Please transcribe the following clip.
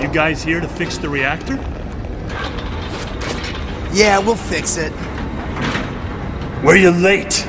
You guys here to fix the reactor? Yeah, we'll fix it. Were you late?